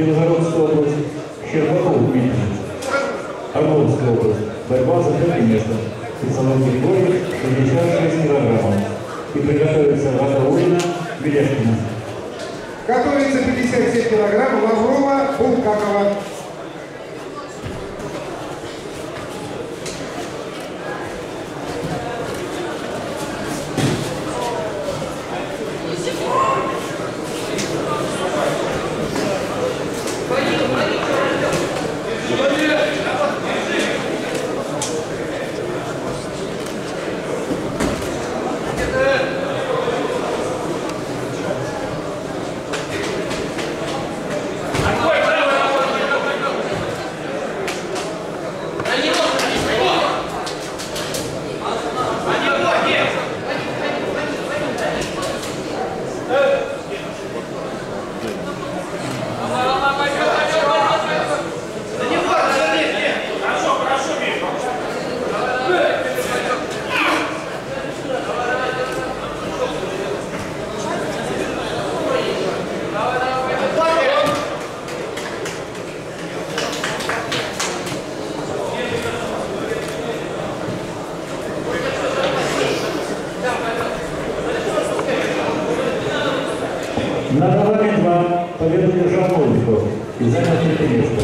Белгородская область, Щербаков Дмитрий. Орловская область, борьба за пятое место. Александр Григорьевич, 66 килограммов. И приготовится Рада Ульна, Беляшкина. Готовится 57 килограмм Лаврова Булгакова. На Навале 2 победу держал Новиков и занял третье место.